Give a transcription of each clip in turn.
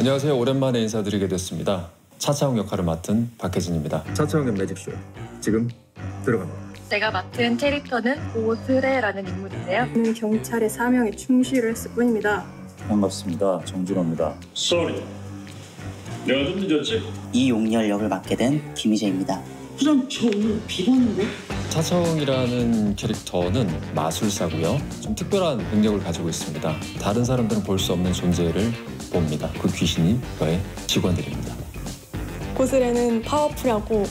안녕하세요. 오랜만에 인사드리게 됐습니다. 차차웅 역할을 맡은 박해진입니다. 차차웅의 magic show 지금 들어갑니다. 제가 맡은 캐릭터는 고슬해라는 인물인데요. 저는 경찰의 사명에 충실을 했을 뿐입니다. 반갑습니다. 정준호입니다. sorry. 내가 좀 늦었지? 이용렬 역을 맡게 된 김희재입니다. 그럼 저 오늘 비번인데? 차차웅이라는 캐릭터는 마술사고요. 좀 특별한 능력을 가지고 있습니다. 다른 사람들은 볼 수 없는 존재를 봅니다. 그 귀신이 저의 직원들입니다. 고스레는 파워풀하고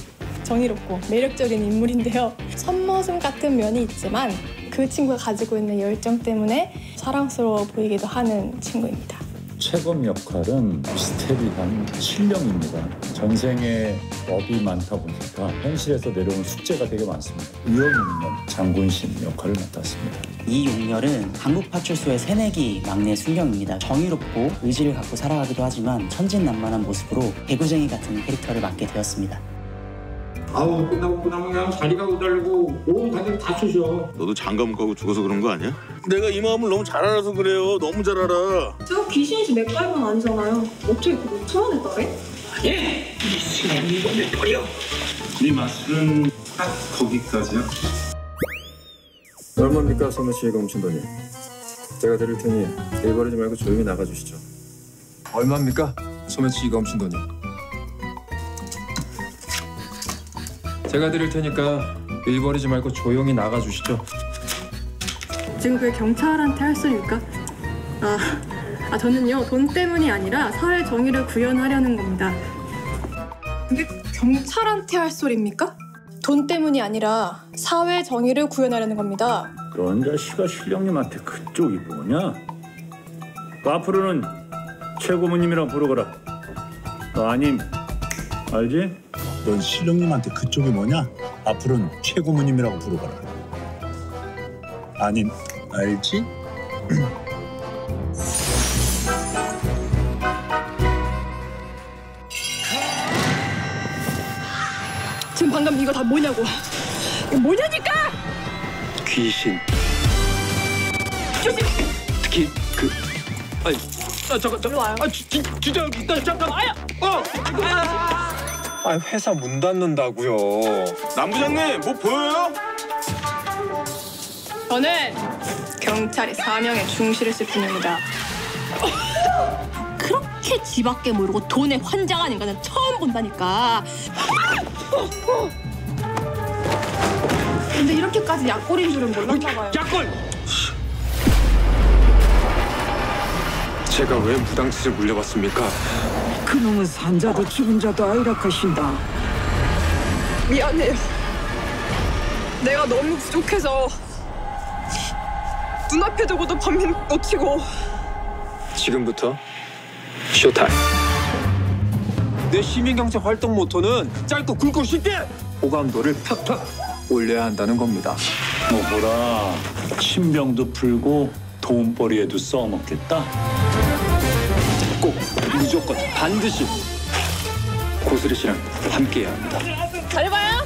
정의롭고 매력적인 인물인데요. 선머슴 같은 면이 있지만 그 친구가 가지고 있는 열정 때문에 사랑스러워 보이기도 하는 친구입니다. 최검 역할은 미스테리한 신령입니다. 전생에 업이 많다 보니까 현실에서 내려온 숙제가 되게 많습니다. 있는 장군신 역할을 맡았습니다. 이용렬은 한국파출소의 새내기 막내 순경입니다. 정의롭고 의지를 갖고 살아가기도 하지만 천진난만한 모습으로 개구쟁이 같은 캐릭터를 맡게 되었습니다. 아우 끝나고 끝나면 그냥 자리가 오달리고 온 다들 다 쑤셔 너도 장가 못 가고 죽어서 그런 거 아니야? 내가 이 마음을 너무 잘 알아서 그래요. 너무 잘 알아. 저 귀신이지 맥가이버는 아니잖아요. 어떻게 그 천원에 따래? 네 마술은 딱 거기까지야. 얼마입니까, 소매 씨가 훔친 돈이? 제가 드릴 테니 일 벌이지 말고 조용히 나가주시죠. 얼마입니까, 소매 씨가 훔친 돈이? 제가 드릴 테니까 일 벌이지 말고 조용히 나가주시죠. 지금 그게 경찰한테 할 소리입니까? 아, 아 저는요 돈 때문이 아니라 사회 정의를 구현하려는 겁니다. 그게 경찰한테 할 소리입니까? 돈 때문이 아니라 사회 정의를 구현하려는 겁니다. 그런 자식아 신령님한테 그쪽이 뭐냐? 그 앞으로는 최고모님이랑 부르거라. 너 아님 알지? 넌 신령님한테 그쪽이 뭐냐? 앞으로는 최고모님이라고 부르거라. 아님 알지? 지금 방금 이거 다 뭐냐고? 이거 뭐냐니까? 귀신. 조심. 특히 그 아니 아 잠깐 일로 와요. 아 지, 지, 진짜 나 잠깐 아야. 어. 아, 회사 문 닫는다고요. 남 부장님 뭐 보여요? 저는 경찰의 사명에 충실했을 뿐입니다. 그렇게 지 밖에 모르고 돈에 환장한 인간은 처음 본다니까. 근데 이렇게까지 약골인 줄은 몰랐나 봐요. 약골. 제가 왜 무당짓을 물려봤습니까? 그놈은 산자도 죽은 자도 아이락하신다. 미안해요. 내가 너무 부족해서 눈앞에 두고도 범인 놓치고 지금부터 쇼타임. 내 시민경찰 활동 모토는 짧고 굵고 쉽게 호감도를 팍팍 올려야 한다는 겁니다. 뭐보다 신병도 풀고 돈벌이에도 써먹겠다. 꼭 무조건 반드시 고스리 씨랑 함께해야 합니다. 잘 봐요.